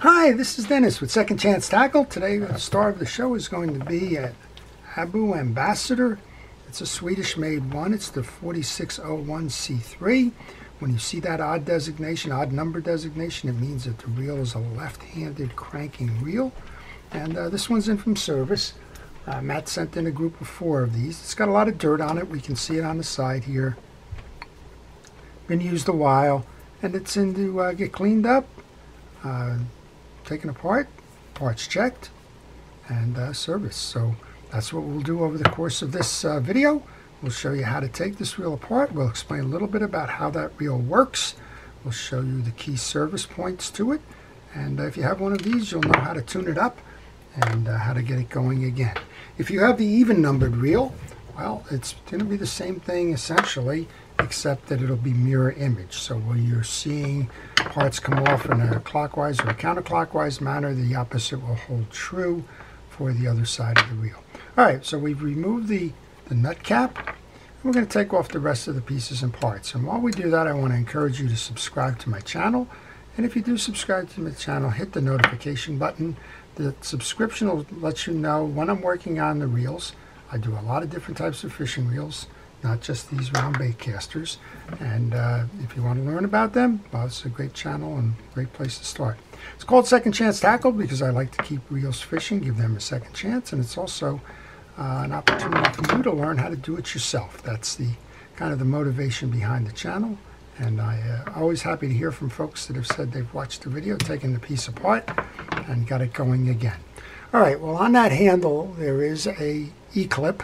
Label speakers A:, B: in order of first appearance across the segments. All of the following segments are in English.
A: Hi, this is Dennis with Second Chance Tackle. Today, the star of the show is going to be at Abu Ambassadeur. It's a Swedish made one. It's the 4601C3. When you see that odd designation, odd number designation, it means that the reel is a left handed cranking reel. And uh, this one's in from service. Uh, Matt sent in a group of four of these. It's got a lot of dirt on it. We can see it on the side here. Been used a while, and it's in to uh, get cleaned up, uh, taken apart, parts checked, and uh, serviced. So that's what we'll do over the course of this uh, video. We'll show you how to take this reel apart. We'll explain a little bit about how that reel works. We'll show you the key service points to it. And uh, if you have one of these, you'll know how to tune it up and uh, how to get it going again. If you have the even numbered reel, well, it's going to be the same thing essentially, except that it'll be mirror image. So when you're seeing parts come off in a clockwise or a counterclockwise manner, the opposite will hold true for the other side of the reel. All right, so we've removed the, the nut cap. We're going to take off the rest of the pieces and parts. And while we do that, I want to encourage you to subscribe to my channel. And if you do subscribe to my channel, hit the notification button. The subscription will let you know when I'm working on the reels. I do a lot of different types of fishing reels, not just these round bait casters. And uh, if you want to learn about them, well, it's a great channel and great place to start. It's called Second Chance Tackle because I like to keep reels fishing, give them a second chance, and it's also uh, an opportunity for you to learn how to do it yourself. That's the kind of the motivation behind the channel. And I uh, always happy to hear from folks that have said they've watched the video, taken the piece apart, and got it going again. All right, well on that handle there is a E-clip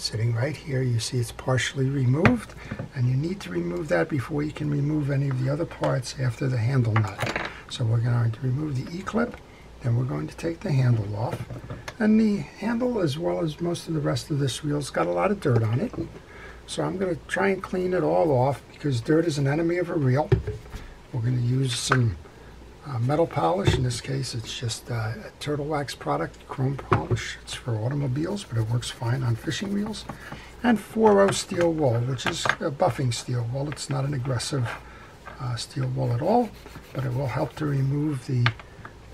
A: sitting right here. You see it's partially removed, and you need to remove that before you can remove any of the other parts after the handle nut. So we're going to remove the E-clip, then we're going to take the handle off. And the handle, as well as most of the rest of this reel, has got a lot of dirt on it. So I'm going to try and clean it all off because dirt is an enemy of a reel. We're going to use some uh, metal polish. In this case, it's just uh, a Turtle Wax product, chrome polish. It's for automobiles, but it works fine on fishing reels. And 4 steel wool, which is a buffing steel wool. It's not an aggressive uh, steel wool at all, but it will help to remove the,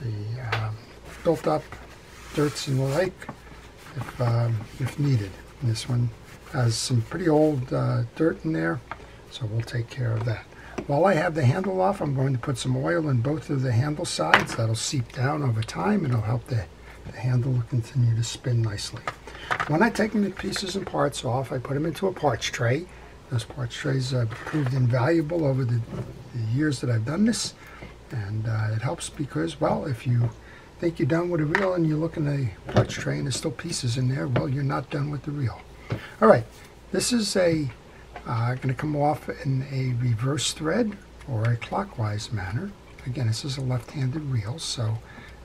A: the um, built up dirts and the like if, um, if needed. And this one has some pretty old uh, dirt in there, so we'll take care of that. While I have the handle off, I'm going to put some oil in both of the handle sides. That'll seep down over time and it'll help the, the handle continue to spin nicely. When I take the pieces and parts off, I put them into a parts tray. Those parts trays have proved invaluable over the, the years that I've done this. And uh, it helps because, well, if you think you're done with a reel and you look in a parts tray and there's still pieces in there, well, you're not done with the reel. All right, this is a uh, going to come off in a reverse thread or a clockwise manner. Again, this is a left-handed reel, so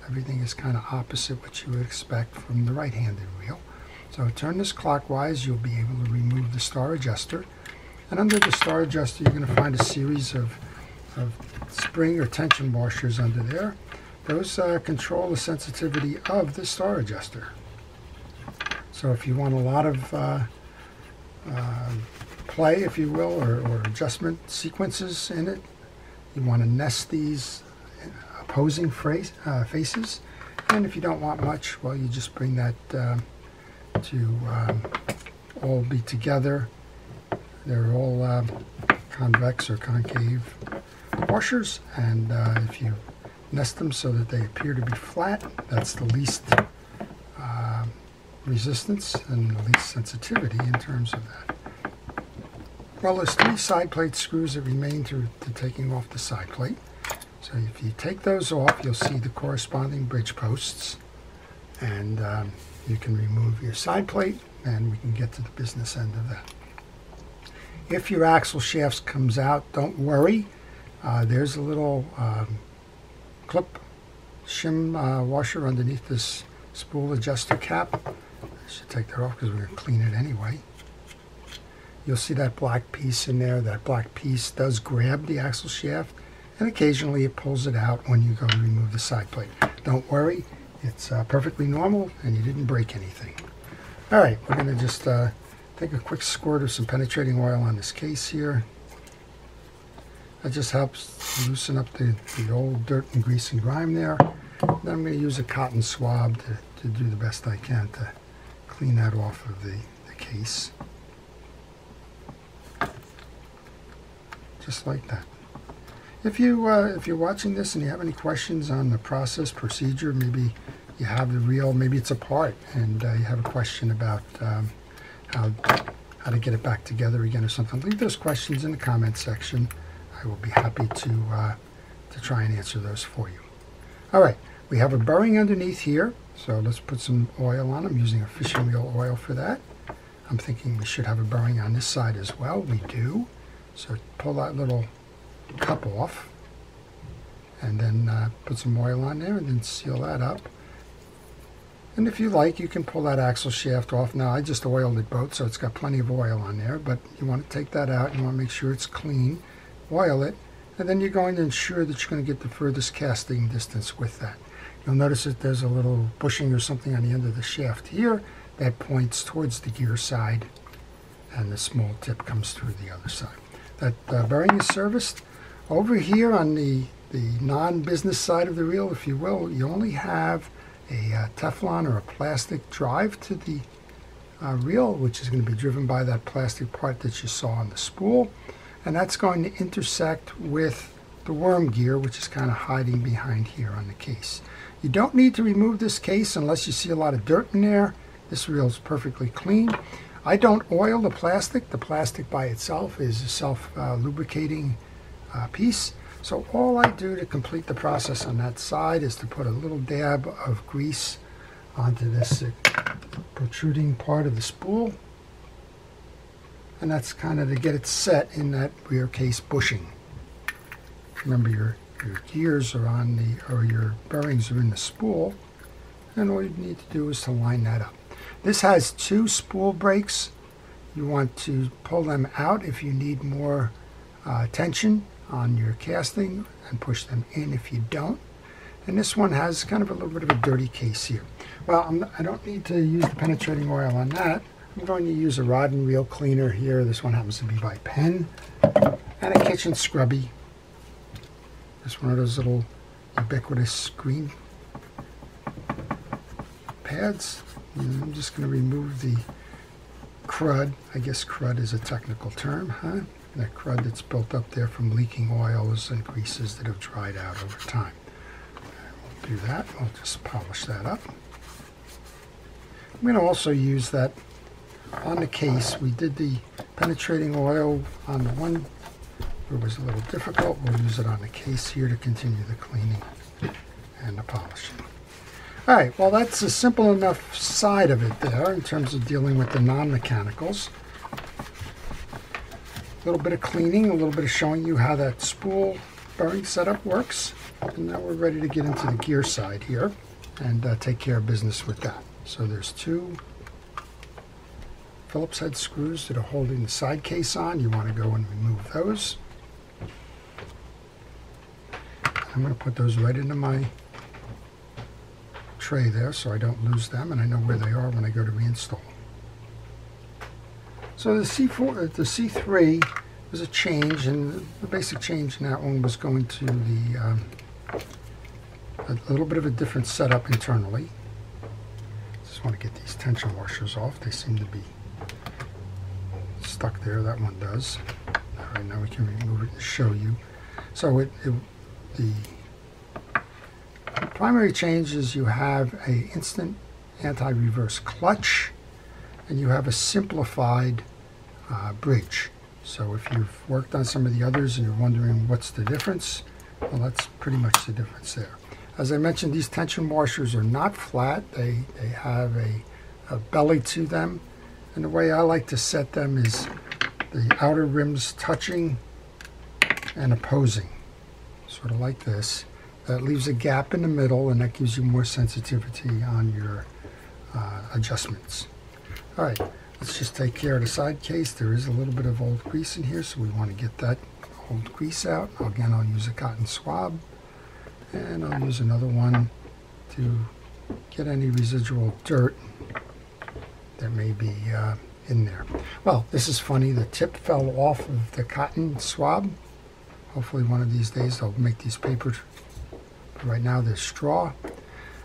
A: everything is kind of opposite what you would expect from the right-handed reel. So turn this clockwise, you'll be able to remove the star adjuster. And under the star adjuster, you're going to find a series of, of spring or tension washers under there. Those uh, control the sensitivity of the star adjuster. So if you want a lot of uh, uh, play, if you will, or, or, adjustment sequences in it, you want to nest these opposing phrase, uh, faces. And if you don't want much, well, you just bring that uh, to um, all be together. They're all uh, convex or concave washers, and uh, if you nest them so that they appear to be flat, that's the least resistance and the least sensitivity in terms of that. Well, there's three side plate screws that remain to, to taking off the side plate. So if you take those off, you'll see the corresponding bridge posts. And um, you can remove your side plate and we can get to the business end of that. If your axle shafts comes out, don't worry. Uh, there's a little um, clip shim uh, washer underneath this spool adjuster cap. I should take that off because we're going to clean it anyway. You'll see that black piece in there. That black piece does grab the axle shaft and occasionally it pulls it out when you go to remove the side plate. Don't worry, it's uh, perfectly normal and you didn't break anything. All right, we're going to just uh, take a quick squirt of some penetrating oil on this case here. That just helps loosen up the, the old dirt and grease and grime there. Then I'm to use a cotton swab to, to do the best I can to clean that off of the, the case. Just like that. If you uh, if you're watching this and you have any questions on the process procedure, maybe you have the reel, maybe it's apart, and uh, you have a question about um, how how to get it back together again or something. Leave those questions in the comment section. I will be happy to uh, to try and answer those for you. All right, we have a bearing underneath here, so let's put some oil on. I'm using a fishing reel oil for that. I'm thinking we should have a bearing on this side as well. We do. So pull that little cup off and then uh, put some oil on there and then seal that up. And if you like, you can pull that axle shaft off. Now, I just oiled it both, so it's got plenty of oil on there, but you want to take that out. You want to make sure it's clean, oil it, and then you're going to ensure that you're going to get the furthest casting distance with that. You'll notice that there's a little bushing or something on the end of the shaft here that points towards the gear side, and the small tip comes through the other side. That uh, bearing is serviced. Over here on the, the non-business side of the reel, if you will, you only have a uh, Teflon or a plastic drive to the uh, reel, which is going to be driven by that plastic part that you saw on the spool. And that's going to intersect with the worm gear, which is kind of hiding behind here on the case. You don't need to remove this case unless you see a lot of dirt in there. This reel is perfectly clean. I don't oil the plastic. The plastic by itself is a self-lubricating uh, uh, piece. So all I do to complete the process on that side is to put a little dab of grease onto this uh, protruding part of the spool. And that's kind of to get it set in that rear case bushing. Remember your, your gears are on the, or your bearings are in the spool. And all you need to do is to line that up. This has two spool brakes. You want to pull them out if you need more uh, tension on your casting and push them in if you don't. And this one has kind of a little bit of a dirty case here. Well, I'm, I do not need to use the penetrating oil on that. I'm going to use a rod and reel cleaner here. This one happens to be by Penn. And a kitchen scrubby. Just one of those little ubiquitous screen pads. And I'm just going to remove the crud. I guess crud is a technical term, huh? That crud that's built up there from leaking oils and greases that have dried out over time. We'll do that. I'll just polish that up. I'm going to also use that on the case. We did the penetrating oil on the one it was a little difficult. We'll use it on the case here to continue the cleaning and the polishing. All right, well, that's a simple enough side of it there in terms of dealing with the non-mechanicals. A little bit of cleaning, a little bit of showing you how that spool bearing setup works. And now we're ready to get into the gear side here and uh, take care of business with that. So there's two Phillips head screws that are holding the side case on. You want to go and remove those. I'm going to put those right into my tray there so I don't lose them and I know where they are when I go to reinstall. So the C4, uh, the C3 was a change and the basic change in that one was going to the um, a little bit of a different setup internally. Just want to get these tension washers off. They seem to be stuck there. That one does. All right, now we can remove it and show you. So it, it the primary change is you have a instant anti-reverse clutch and you have a simplified uh, bridge. So if you've worked on some of the others and you're wondering what's the difference, well that's pretty much the difference there. As I mentioned, these tension washers are not flat. They, they have a, a belly to them. And the way I like to set them is the outer rims touching and opposing, sort of like this. That leaves a gap in the middle and that gives you more sensitivity on your uh, adjustments. All right, let's just take care of the side case. There is a little bit of old grease in here, so we want to get that old grease out. Again, I'll use a cotton swab and I'll use another one to get any residual dirt that may be uh, in there. Well, this is funny. The tip fell off of the cotton swab Hopefully one of these days they'll make these papers. Right now there's straw.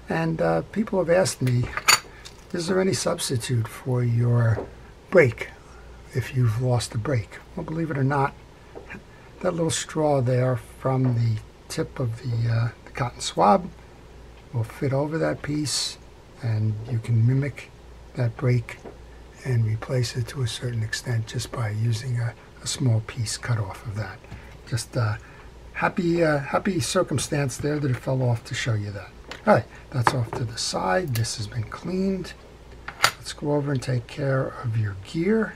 A: And uh, people have asked me, is there any substitute for your brake if you've lost a brake? Well, believe it or not, that little straw there from the tip of the, uh, the cotton swab will fit over that piece and you can mimic that brake and replace it to a certain extent just by using a, a small piece cut off of that. Just uh, happy, uh, happy circumstance there that it fell off to show you that. All right, that's off to the side. This has been cleaned. Let's go over and take care of your gear.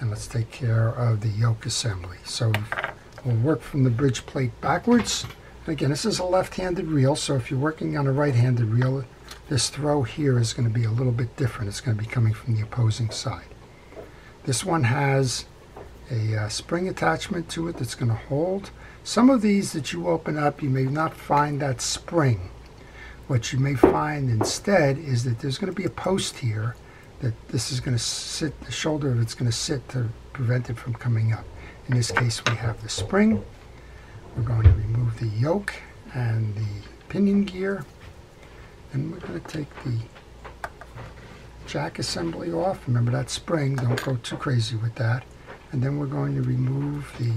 A: And let's take care of the yoke assembly. So we'll work from the bridge plate backwards. Again, this is a left-handed reel, so if you're working on a right-handed reel, this throw here is going to be a little bit different. It's going to be coming from the opposing side. This one has a uh, spring attachment to it that's going to hold. Some of these that you open up, you may not find that spring. What you may find instead is that there's going to be a post here that this is going to sit, the shoulder of it's going to sit to prevent it from coming up. In this case, we have the spring. We're going to remove the yoke and the pinion gear. And we're going to take the jack assembly off. Remember that spring, don't go too crazy with that. And then we're going to remove the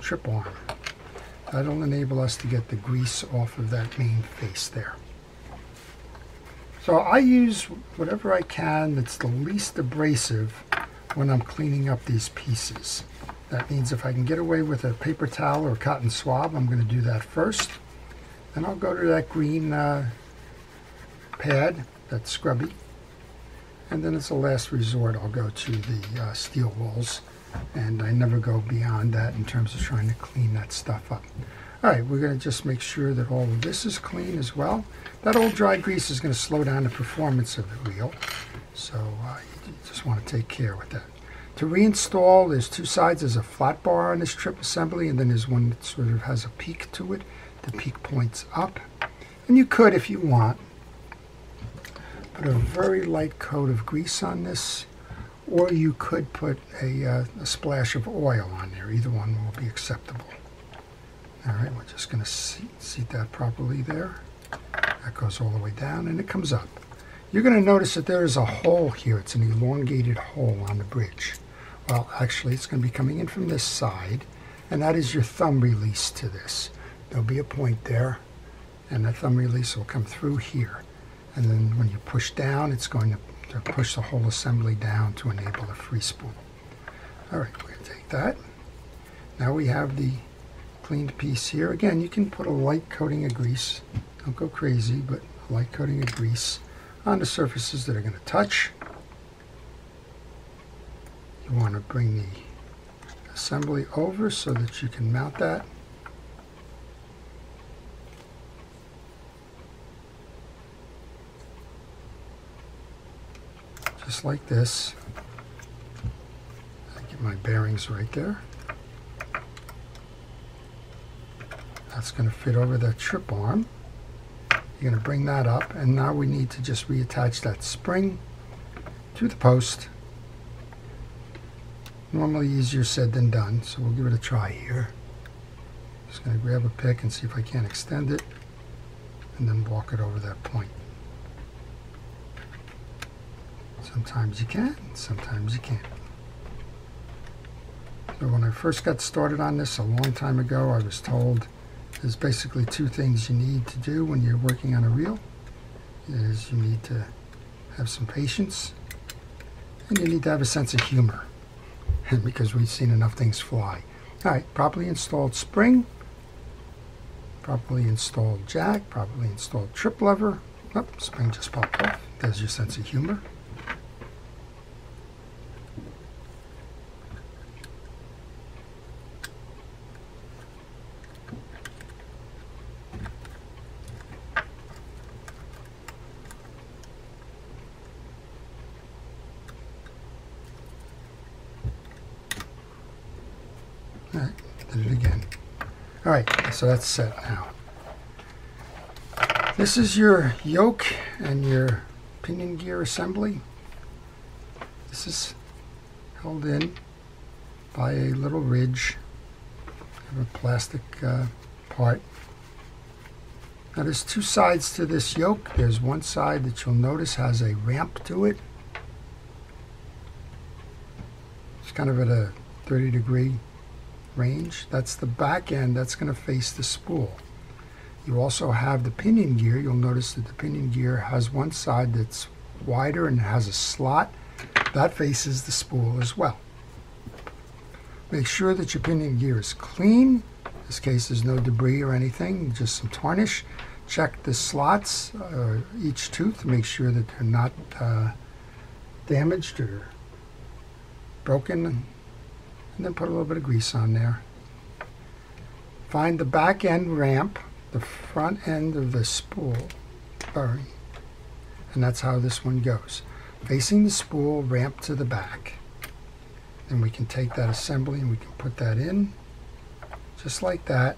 A: trip arm. That'll enable us to get the grease off of that main face there. So I use whatever I can that's the least abrasive when I'm cleaning up these pieces. That means if I can get away with a paper towel or cotton swab, I'm going to do that first. Then I'll go to that green uh, pad, that's scrubby. And then as a last resort, I'll go to the uh, steel walls. And I never go beyond that in terms of trying to clean that stuff up. All right, we're going to just make sure that all of this is clean as well. That old dry grease is going to slow down the performance of the wheel. So uh, you just want to take care with that. To reinstall, there's two sides. There's a flat bar on this trip assembly, and then there's one that sort of has a peak to it. The peak points up. And you could, if you want, put a very light coat of grease on this, or you could put a, uh, a splash of oil on there. Either one will be acceptable. All right, we're just going to seat, seat that properly there. That goes all the way down, and it comes up. You're going to notice that there is a hole here. It's an elongated hole on the bridge. Well, actually, it's going to be coming in from this side, and that is your thumb release to this. There'll be a point there, and that thumb release will come through here. And then when you push down, it's going to, to push the whole assembly down to enable a free spool. All right, we're going to take that. Now we have the cleaned piece here. Again, you can put a light coating of grease. Don't go crazy, but a light coating of grease on the surfaces that are going to touch. You want to bring the assembly over so that you can mount that. Just like this. I get my bearings right there. That's going to fit over that trip arm. You're going to bring that up and now we need to just reattach that spring to the post Normally easier said than done, so we'll give it a try here. Just going to grab a pick and see if I can't extend it and then walk it over that point. Sometimes you can, sometimes you can't. So when I first got started on this a long time ago, I was told there's basically two things you need to do when you're working on a reel. Is you need to have some patience and you need to have a sense of humor. because we've seen enough things fly. All right, properly installed spring, properly installed jack, properly installed trip lever. Oh, spring just popped off. There's your sense of humor. All it again. All right, so that's set now. This is your yoke and your pinion gear assembly. This is held in by a little ridge of a plastic uh, part. Now there's two sides to this yoke. There's one side that you'll notice has a ramp to it. It's kind of at a 30 degree range. That's the back end. That's going to face the spool. You also have the pinion gear. You'll notice that the pinion gear has one side that's wider and has a slot. That faces the spool as well. Make sure that your pinion gear is clean. In this case, there's no debris or anything, just some tarnish. Check the slots, uh, each tooth, to make sure that they're not uh, damaged or broken. And then put a little bit of grease on there. Find the back end ramp, the front end of the spool bearing. And that's how this one goes. Facing the spool, ramp to the back. Then we can take that assembly and we can put that in just like that.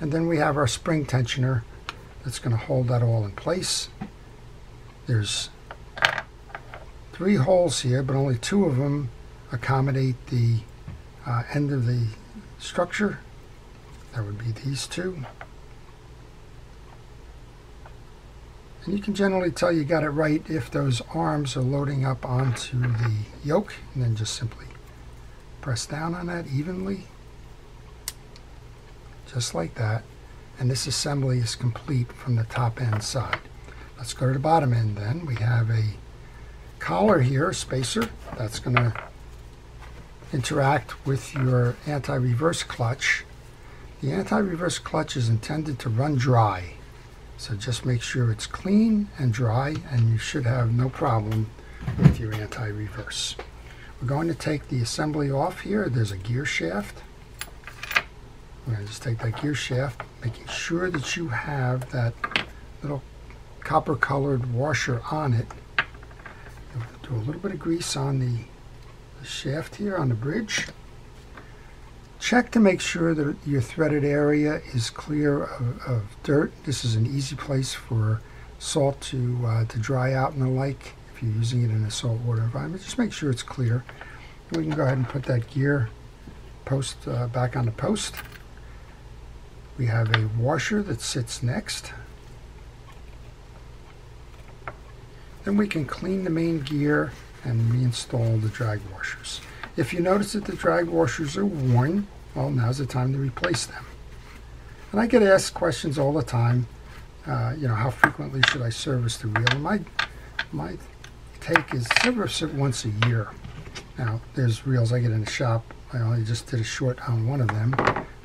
A: And then we have our spring tensioner that's going to hold that all in place. There's three holes here, but only two of them accommodate the uh, end of the structure. That would be these two. And you can generally tell you got it right if those arms are loading up onto the yoke and then just simply press down on that evenly just like that and this assembly is complete from the top end side. Let's go to the bottom end then. We have a collar here, spacer, that's going to interact with your anti-reverse clutch. The anti-reverse clutch is intended to run dry. So just make sure it's clean and dry and you should have no problem with your anti-reverse. We're going to take the assembly off here. There's a gear shaft. We're going to just take that gear shaft, making sure that you have that little copper colored washer on it. Do a little bit of grease on the, the shaft here on the bridge. Check to make sure that your threaded area is clear of, of dirt. This is an easy place for salt to, uh, to dry out and the like if you're using it in a saltwater environment. Just make sure it's clear. We can go ahead and put that gear post uh, back on the post. We have a washer that sits next. Then we can clean the main gear and reinstall the drag washers. If you notice that the drag washers are worn, well, now's the time to replace them. And I get asked questions all the time, uh, you know, how frequently should I service the reel? And my, my take is service it once a year. Now, there's reels I get in the shop. I only just did a short on one of them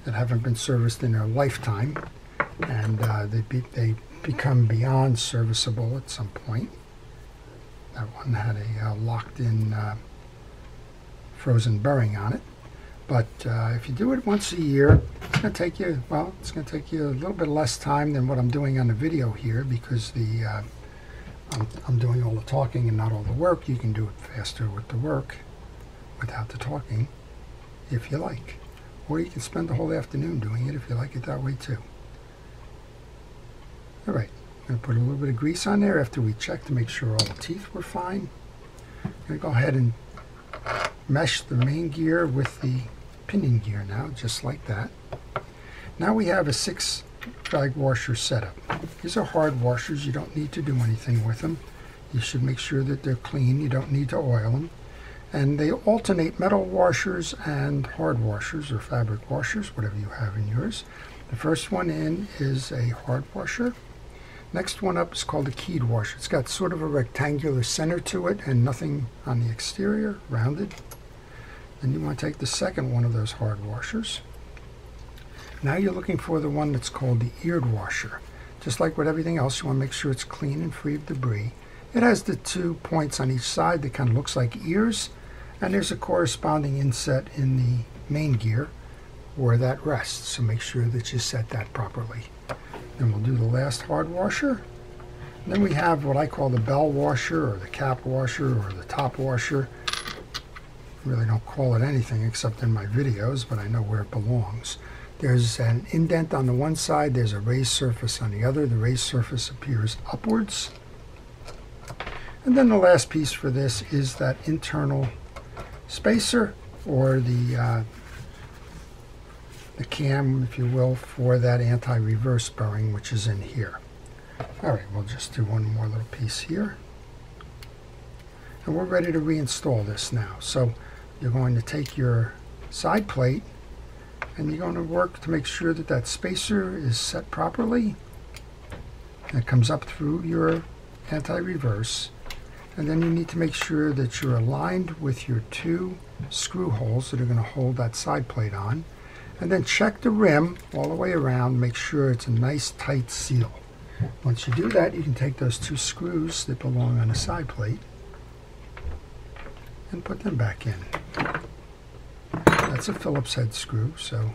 A: that haven't been serviced in their lifetime, and uh, they, be, they become beyond serviceable at some point. That one had a uh, locked-in uh, frozen bearing on it. But uh, if you do it once a year, it's going to take you, well, it's going to take you a little bit less time than what I'm doing on the video here because the uh, I'm, I'm doing all the talking and not all the work. You can do it faster with the work without the talking if you like. Or you can spend the whole afternoon doing it if you like it that way too. All right, I'm going to put a little bit of grease on there after we check to make sure all the teeth were fine. I'm going to go ahead and mesh the main gear with the pinion gear now, just like that. Now we have a six drag washer setup. These are hard washers. You don't need to do anything with them. You should make sure that they're clean. You don't need to oil them. And they alternate metal washers and hard washers or fabric washers, whatever you have in yours. The first one in is a hard washer. Next one up is called a keyed washer. It's got sort of a rectangular center to it and nothing on the exterior, rounded. Then you want to take the second one of those hard washers. Now you're looking for the one that's called the eared washer. Just like with everything else, you want to make sure it's clean and free of debris. It has the two points on each side that kind of looks like ears and there's a corresponding inset in the main gear where that rests, so make sure that you set that properly. Then we'll do the last hard washer. And then we have what I call the bell washer or the cap washer or the top washer. I really don't call it anything except in my videos, but I know where it belongs. There's an indent on the one side, there's a raised surface on the other. The raised surface appears upwards. And then the last piece for this is that internal spacer or the, uh, the cam, if you will, for that anti-reverse bearing, which is in here. All right, we'll just do one more little piece here. And we're ready to reinstall this now. So you're going to take your side plate and you're going to work to make sure that that spacer is set properly. It comes up through your anti-reverse. And then you need to make sure that you're aligned with your two screw holes that are going to hold that side plate on. And then check the rim all the way around, make sure it's a nice tight seal. Once you do that, you can take those two screws that belong on the side plate and put them back in. That's a Phillips head screw, so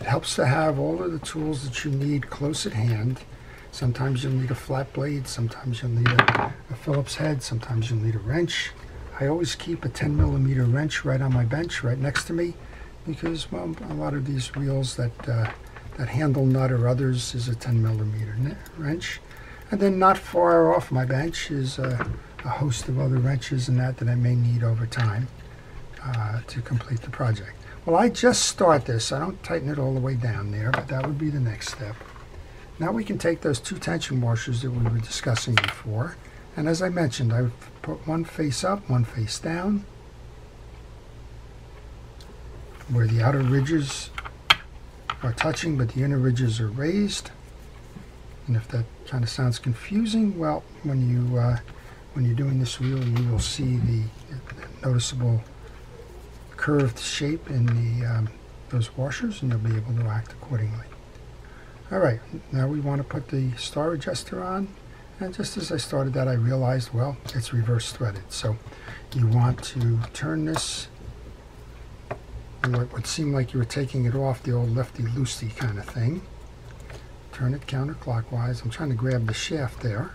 A: it helps to have all of the tools that you need close at hand. Sometimes you'll need a flat blade, sometimes you'll need a, a Phillips head, sometimes you'll need a wrench. I always keep a 10 millimeter wrench right on my bench, right next to me, because well, a lot of these reels that uh, that handle nut or others is a 10 millimeter wrench. And then not far off my bench is a, a, host of other wrenches and that that I may need over time uh, to complete the project. Well, I just start this. I don't tighten it all the way down there, but that would be the next step. Now we can take those two tension washers that we were discussing before, and as I mentioned, I put one face up, one face down, where the outer ridges are touching, but the inner ridges are raised. And if that kind of sounds confusing, well, when you uh, when you're doing this wheel, you will see the noticeable curved shape in the um, those washers, and you'll be able to act accordingly. All right, now we want to put the star adjuster on. And just as I started that, I realized, well, it's reverse threaded. So you want to turn this what would seem like you were taking it off the old lefty-loosey kind of thing. Turn it counterclockwise. I'm trying to grab the shaft there.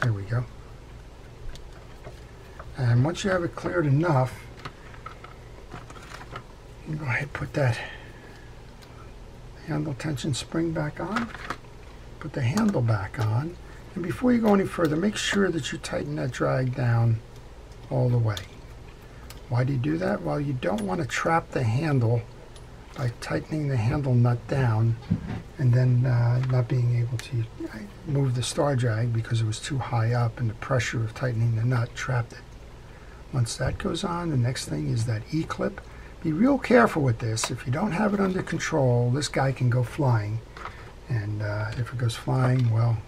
A: There we go. And once you have it cleared enough, you can go ahead and put that handle tension spring back on. Put the handle back on. And before you go any further, make sure that you tighten that drag down all the way. Why do you do that? Well, you don't want to trap the handle by tightening the handle nut down and then uh, not being able to move the star drag because it was too high up and the pressure of tightening the nut trapped it. Once that goes on, the next thing is that E-clip. Be real careful with this. If you don't have it under control, this guy can go flying. And uh, if it goes flying, well,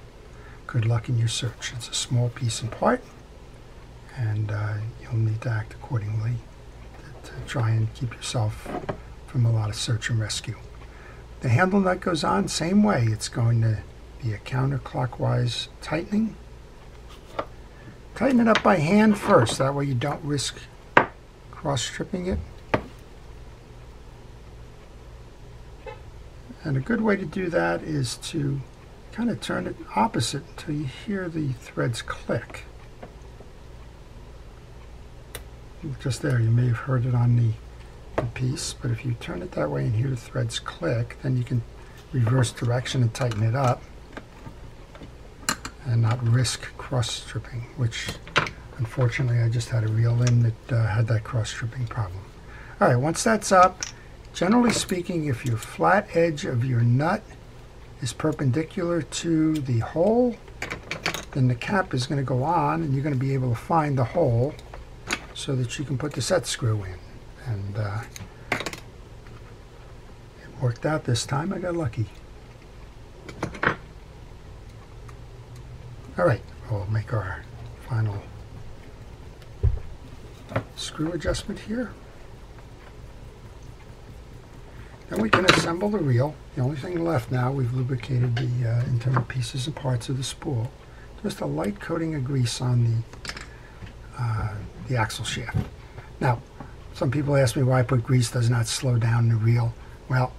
A: good luck in your search. It's a small piece and part and uh, you'll need to act accordingly to, to, try and keep yourself from a lot of search and rescue. The handle nut goes on, same way. It's going to be a counterclockwise tightening. Tighten it up by hand first, that way you don't risk cross-stripping it. And a good way to do that is to kind of turn it opposite until you hear the threads click. Just there. You may have heard it on the, the piece, but if you turn it that way and hear the threads click, then you can reverse direction and tighten it up and not risk cross stripping, which unfortunately I just had a reel in that uh, had that cross stripping problem. All right, once that's up, generally speaking, if your flat edge of your nut is perpendicular to the hole, then the cap is going to go on and you're going to be able to find the hole so that you can put the set screw in. And uh, it worked out this time. I got lucky. All right, we'll make our final screw adjustment here. Then we can assemble the reel. The only thing left now, we've lubricated the uh, internal pieces and parts of the spool. Just a light coating of grease on the uh, the axle shaft. Now, some people ask me why I put grease does not slow down the reel. Well,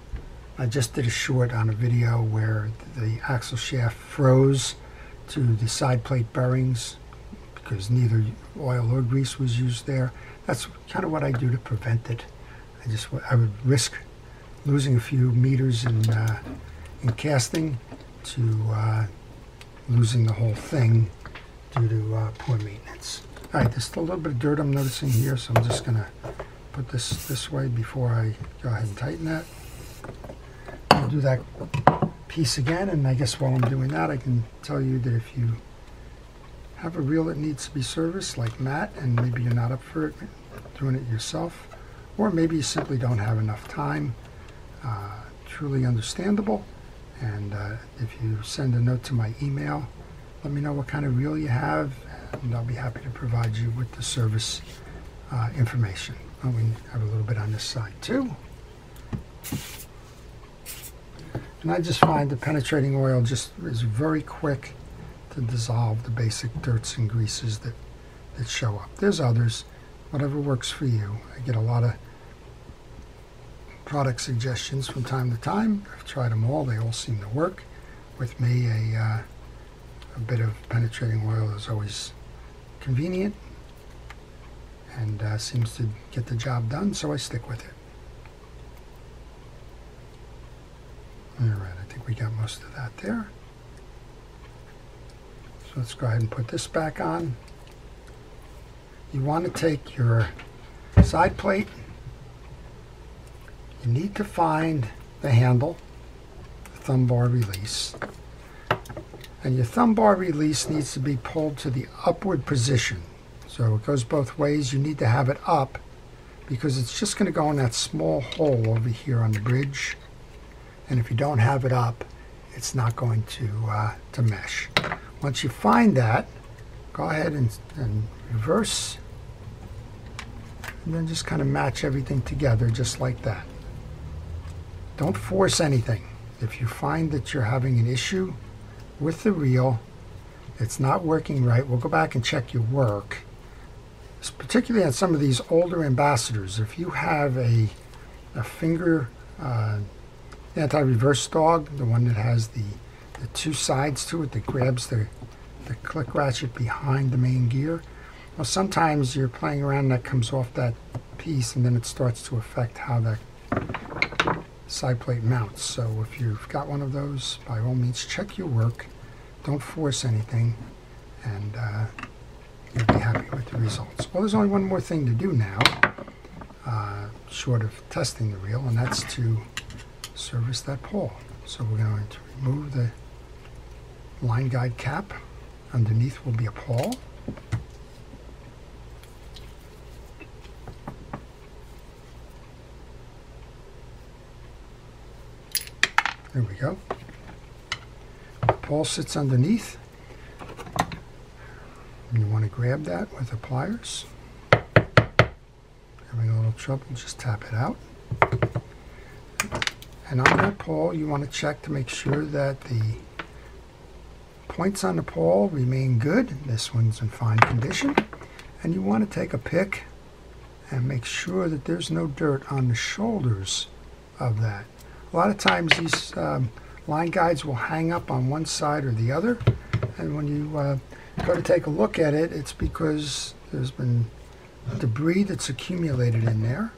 A: I just did a short on a video where the axle shaft froze to the side plate bearings because neither oil or grease was used there. That's kind of what I do to prevent it. I just I would risk losing a few meters in uh, in casting to uh, losing the whole thing due to uh, poor maintenance. All right, there's still a little bit of dirt I'm noticing here, so I'm just going to put this this way before I go ahead and tighten that. I'll do that piece again, and I guess while I'm doing that, I can tell you that if you have a reel that needs to be serviced, like Matt, and maybe you're not up for it, doing it yourself, or maybe you simply don't have enough time, uh, truly understandable. And uh, if you send a note to my email, let me know what kind of reel you have, and I'll be happy to provide you with the service uh, information. Oh, we have a little bit on this side too. And I just find the penetrating oil just is very quick to dissolve the basic dirts and greases that, that show up. There's others, whatever works for you. I get a lot of product suggestions from time to time. I've tried them all. They all seem to work. With me, a, uh, a bit of penetrating oil is always convenient and uh, seems to get the job done, so I stick with it. All right, I think we got most of that there. So let's go ahead and put this back on. You want to take your side plate. You need to find the handle, the thumb bar release. And your thumb bar release needs to be pulled to the upward position. So it goes both ways. You need to have it up because it's just going to go in that small hole over here on the bridge. And if you don't have it up, it's not going to, uh, to mesh. Once you find that, go ahead and, and reverse and then just kind of match everything together just like that. Don't force anything. If you find that you're having an issue with the reel, it's not working right, we'll go back and check your work. It's Particularly on some of these older Ambassadeurs, if you have a, a finger uh, anti-reverse dog, the one that has the the two sides to it that grabs the, the click ratchet behind the main gear. Well, sometimes you're playing around and that comes off that piece and then it starts to affect how that side plate mounts. So if you've got one of those, by all means, check your work. Don't force anything and uh, you'll be happy with the results. Well, there's only one more thing to do now, uh, short of testing the reel, and that's to service that pawl. So we're going to remove the line guide cap. Underneath will be a pawl. There we go. Pawl sits underneath. You want to grab that with the pliers. Having a little trouble, just tap it out. And on that pawl, you want to check to make sure that the points on the pawl remain good. This one's in fine condition. And you want to take a pick and make sure that there's no dirt on the shoulders of that. A lot of times these um, line guides will hang up on one side or the other. And when you uh, go to take a look at it, it's because there's been debris that's accumulated in there.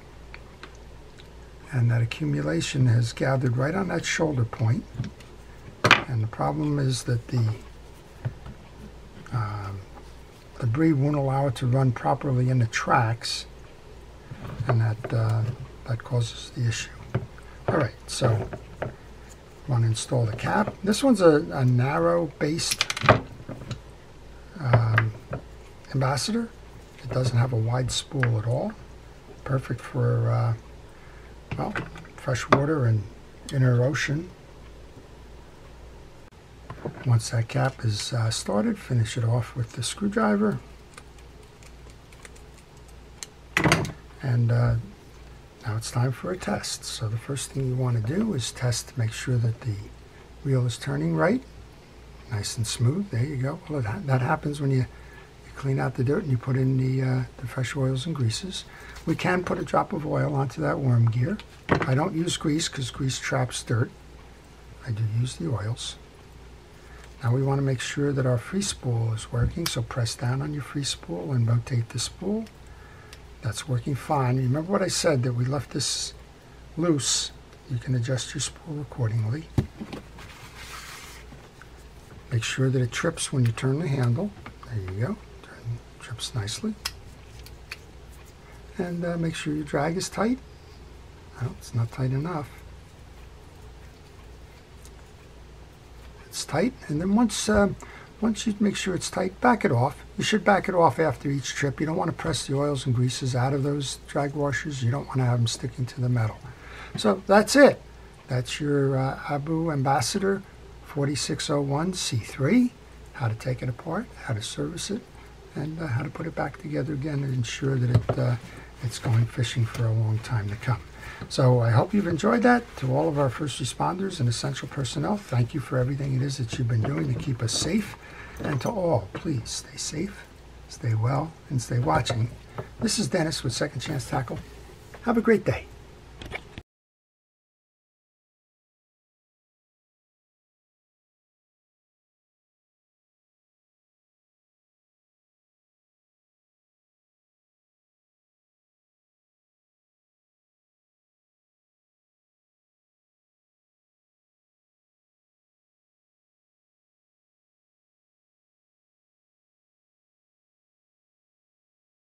A: And that accumulation has gathered right on that shoulder point. And the problem is that the um, debris won't allow it to run properly in the tracks, and that uh, that causes the issue. All right, so want to install the cap. This one's a, a narrow-based um, Ambassadeur. It doesn't have a wide spool at all. Perfect for uh, well, fresh water and inner ocean once that cap is uh, started, finish it off with the screwdriver. And uh, now it's time for a test. So the first thing you want to do is test to make sure that the wheel is turning right, nice and smooth. There you go. Well, that happens when you, you clean out the dirt and you put in the, uh, the fresh oils and greases. We can put a drop of oil onto that worm gear. I don't use grease because grease traps dirt. I do use the oils. Now we want to make sure that our free spool is working, so press down on your free spool and rotate the spool. That's working fine. Remember what I said, that we left this loose. You can adjust your spool accordingly. Make sure that it trips when you turn the handle. There you go. Turn, trips nicely. and uh, make sure your drag is tight. No, it's not tight enough. It's tight, and then once uh, once you make sure it's tight, back it off. You should back it off after each trip. You don't want to press the oils and greases out of those drag washers. You don't want to have them sticking to the metal. So that's it. That's your uh, Abu Ambassadeur 4601 C3. How to take it apart, how to service it, and uh, how to put it back together again and ensure that it uh, it's going fishing for a long time to come. So I hope you've enjoyed that. To all of our first responders and essential personnel, thank you for everything it is that you've been doing to keep us safe. And to all, please stay safe, stay well, and stay watching. This is Dennis with Second Chance Tackle. Have a great day.